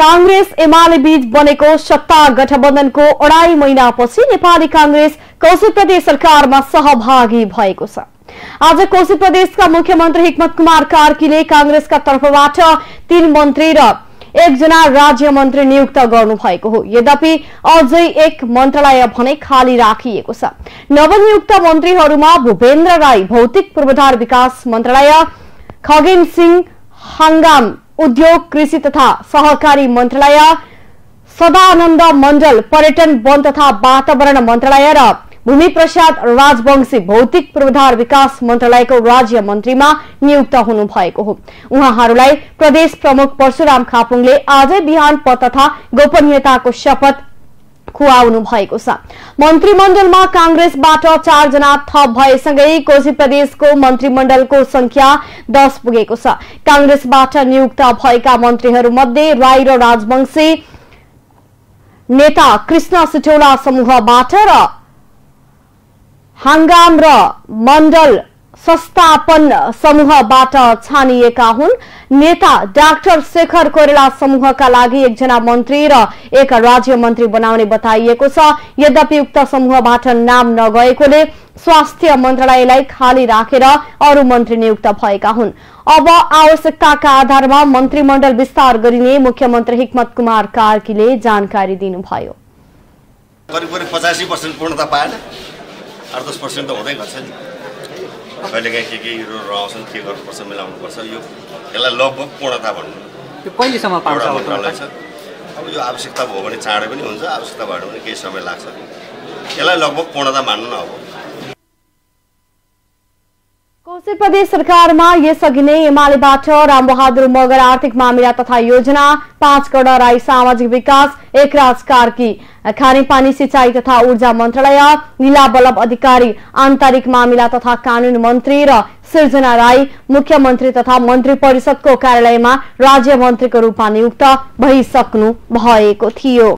काङ्ग्रेस एमाले बीच बनेको सत्ता गठबन्धनको अढाई महिनापछि नेपाली काङ्ग्रेस कौशिक प्रदेश सरकारमा सहभागी भएको छ। आज कौशिक प्रदेशका मुख्यमन्त्री हिक्मत कुमार कार्कीले काङ्ग्रेसका तर्फबाट तीन मन्त्री र एकजना राज्य मन्त्री नियुक्त गर्नु भएको हो। यद्यपि अझै एक मन्त्रालय भने खाली राखिएको छ। नवनियुक्त मन्त्रीहरूमा भूपेन्द्र राई भौतिक पूर्वाधार विकास मन्त्रालय खगेन सिंह हंगाम उद्योग कृषि तथा सहकारी मन्त्रालय सदानन्द मण्डल पर्यटन वन तथा वातावरण मन्त्रालय र भूमि प्रसाद राजवंशी भौतिक पूर्वाधार विकास मन्त्रालयको राज्य मन्त्रीमा नियुक्त हुनु भएको हो। उहाँहरूलाई प्रदेश प्रमुख परशुराम खापुङले आजै बिहान पद तथा गोपनीयताको शपथ खुवाउनु भएको छ। मन्त्रीमण्डलमा काङ्ग्रेसबाट चारजना थप भएसँगै कोशी प्रदेशको मन्त्रीमण्डलको संख्या दस पुगेको छ। काङ्ग्रेसबाट नियुक्त भएका मन्त्रीहरू मध्ये राई र राजवंशी नेता कृष्ण सिटौला समूहबाट र हंगाम र मण्डल संस्थापन समूहबाट छानिएका हुन्। नेता डाक्टर शेखर कोइराला समूहका लागि एकजना मन्त्री र एक राज्य मन्त्री बनाउने बताइएको छ। यद्यपि उक्त समूहबाट नाम नगएकोले स्वास्थ्य मन्त्रालयलाई खाली राखेर अरू मन्त्री नियुक्त भएका हुन्। अब आवश्यकताका आधारमा मन्त्रीमण्डल विस्तार गरिने मुख्यमन्त्री हिक्मत कुमार कार्कीले जानकारी दिनुभयो। पचासी पर्सेन्ट पूर्णता पाएन। पर्सेन्ट त हुँदै गर्छ नि। कहिलेकाहीँ के के रहन्छन् के गर्नुपर्छ मिलाउनुपर्छ यो यसलाई लगभग पूर्णता भन्नु? त्यो कहिलेसम्म पाउँछ मन्त्रालय छ। अब यो आवश्यकता भयो भने चाँडै पनि हुन्छ आवश्यकता भएन भने केही समय लाग्छ। यसलाई लगभग पूर्णता मान्नु न अब। कोशी प्रदेश सरकारमा यसअघि नै एमालेबाट रामबहादुर मगर आर्थिक मामिला तथा योजना पाँच गढ राई सामाजिक विकास एकराज कार्की खानेपानी सिंचाई तथा ऊर्जा मन्त्रालय लीला बल्लभ अधिकारी आन्तरिक मामिला तथा कानून मन्त्री र सिर्जना राई मुख्यमन्त्री तथा मन्त्री परिषदको कार्यालयमा राज्य मन्त्रीको रूपमा नियुक्त भइसक्नु भएको थियो